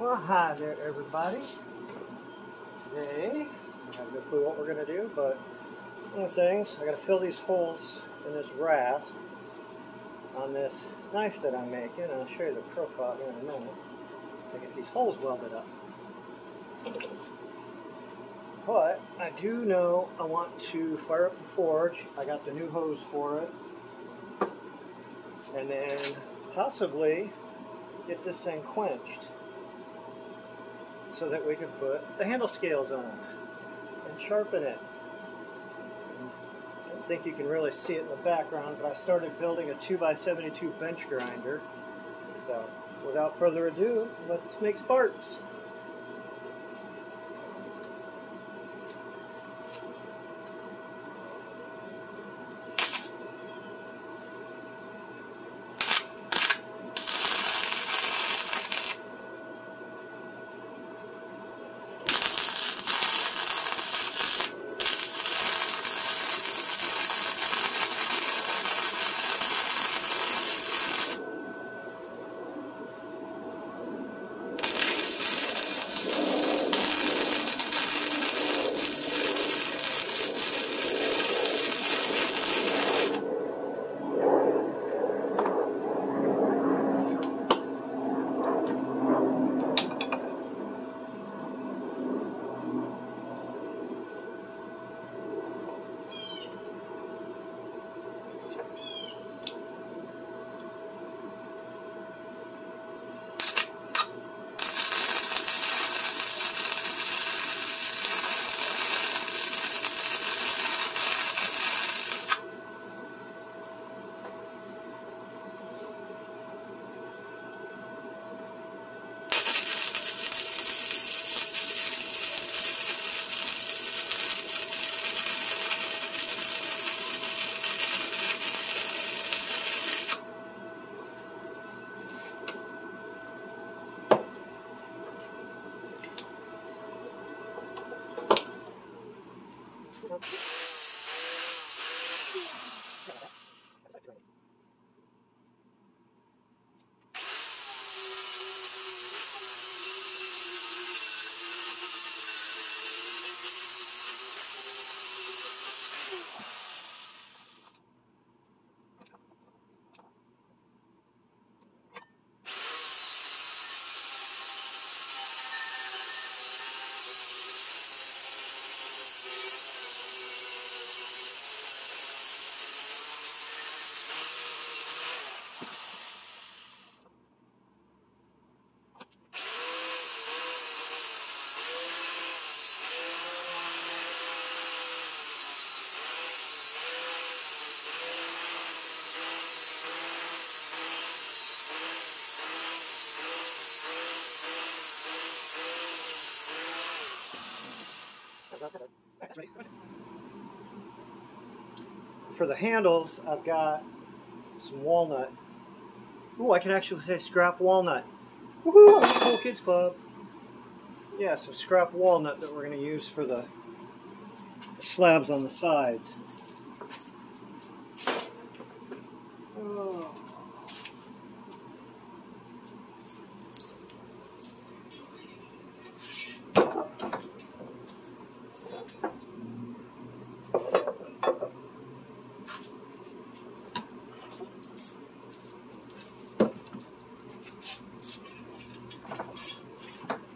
Well, hi there, everybody. Today, I have no clue what we're going to do, but one of the things, I got to fill these holes in this rasp on this knife that I'm making. I'll show you the profile here in a minute. I get these holes welded up. But I do know I want to fire up the forge. I got the new hose for it. And then possibly get this thing quenched so that we can put the handle scales on and sharpen it. I don't think you can really see it in the background, but I started building a 2x72 bench grinder. So without further ado, let's make sparks. For the handles, I've got some walnut. Ooh, I can actually say scrap walnut. Woohoo! Cool Kids Club. Yeah, some scrap walnut that we're going to use for the slabs on the sides. Oh.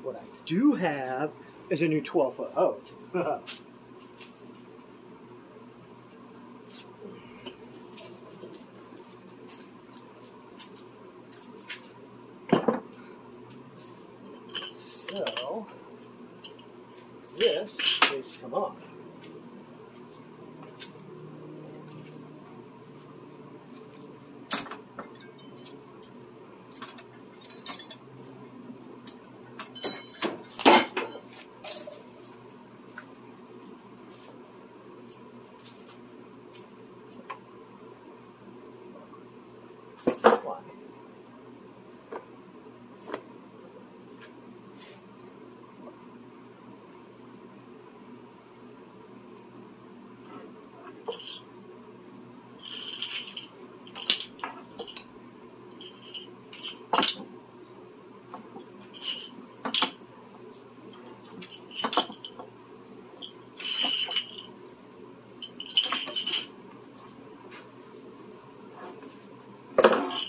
What I do have is a new 12 foot hose. so, this needs to come off.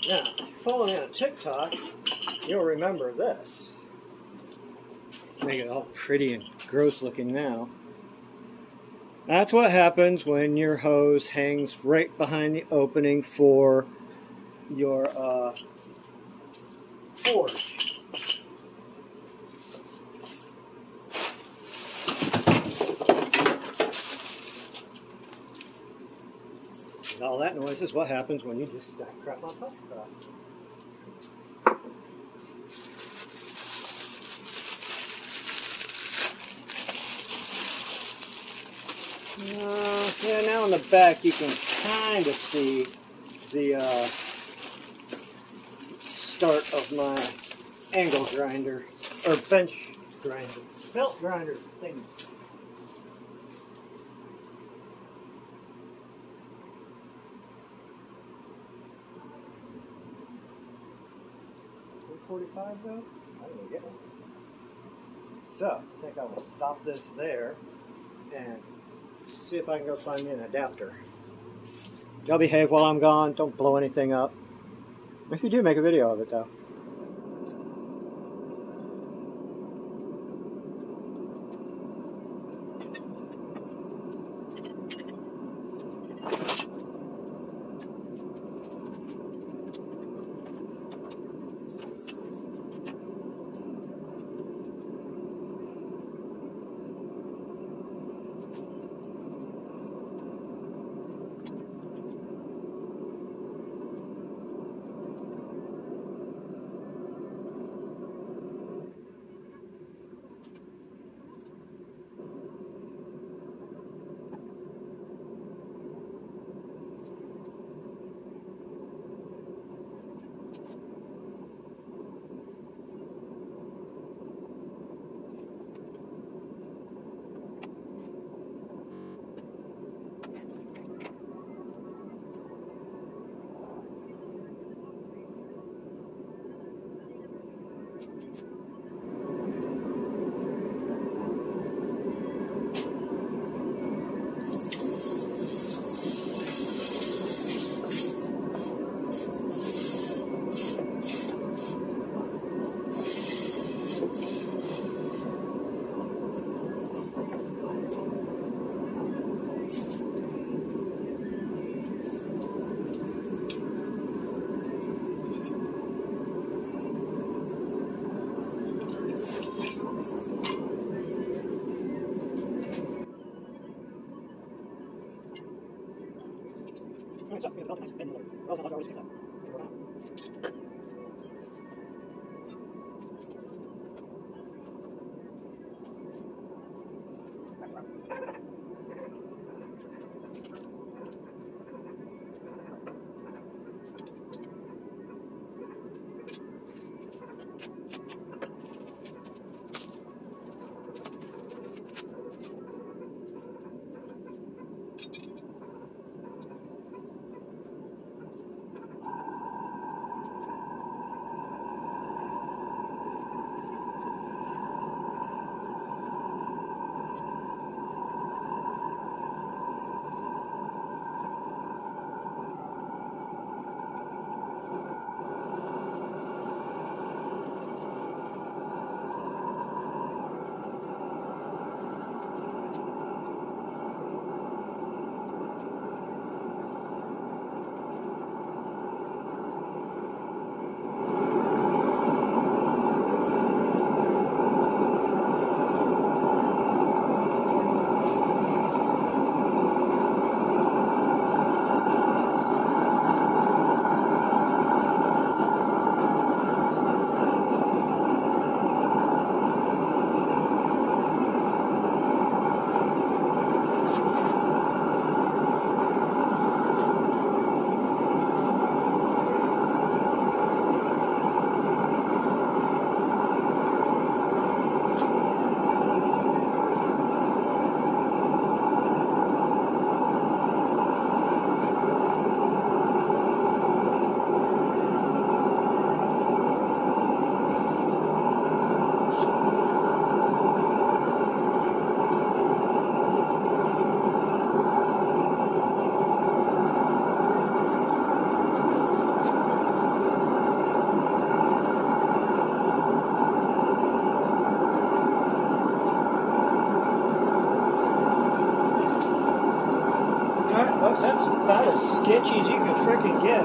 Now, follow me on TikTok, you'll remember this. Make it all pretty and gross looking now. That's what happens when your hose hangs right behind the opening for your uh, forge. And all that noise is what happens when you just stack crap on top of crap. Uh, yeah, now in the back you can kind of see the uh, start of my angle grinder, or bench grinder, belt grinder thing. Forty-five though. I didn't get one. So I think I will stop this there and see if I can go find me an adapter. Y'all behave while I'm gone. Don't blow anything up. If you do, make a video of it though.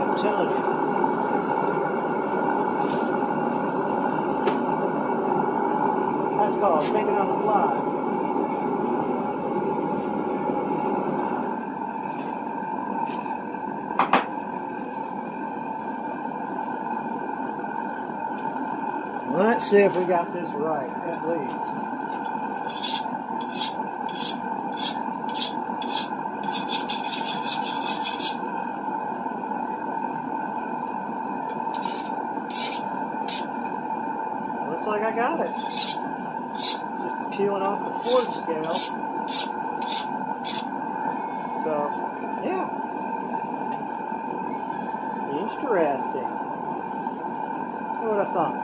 I'm telling you. That's called thinking on the fly. Let's see if we got this right, at least. So, yeah. Interesting. What would I thought?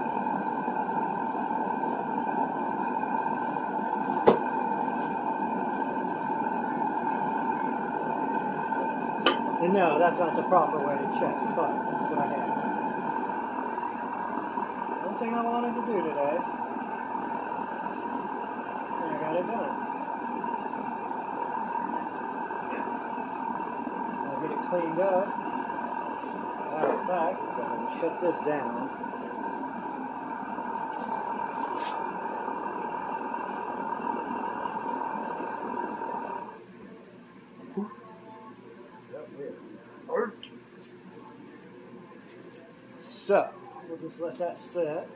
And no, that's not the proper way to check, but that's what I have. One thing I wanted to do today, it done. I'll get it cleaned up. Matter of fact, I'm going to shut this down. So, we'll just let that sit.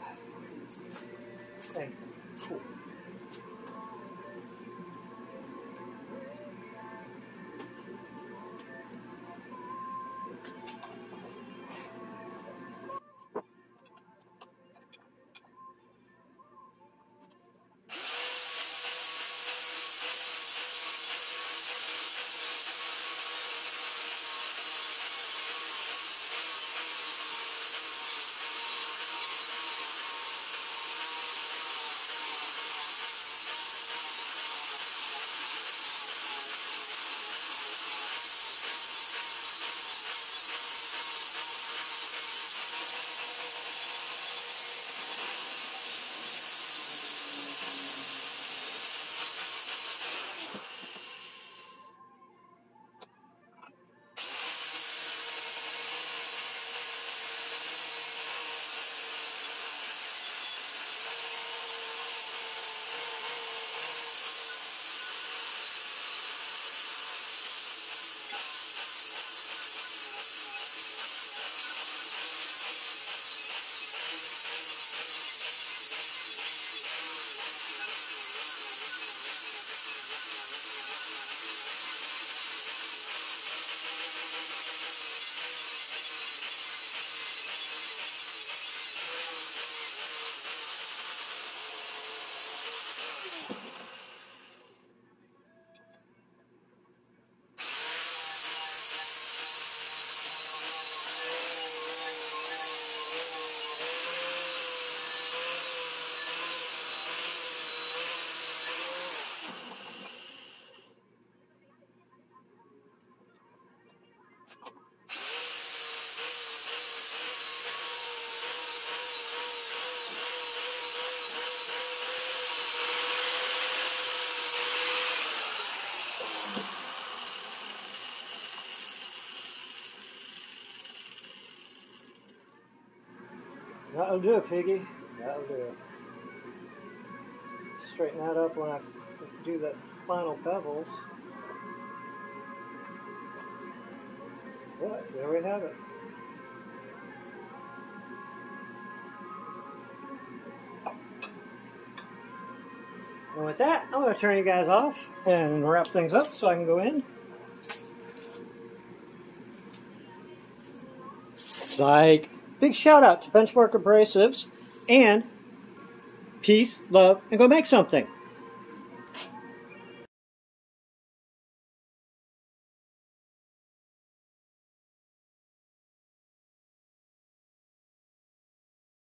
That'll do it, Piggy. That'll do it. Straighten that up when I do the final pebbles. But there we have it. And with that, I'm going to turn you guys off and wrap things up so I can go in. Psych. Big shout out to Benchmark Abrasives and peace, love, and go make something.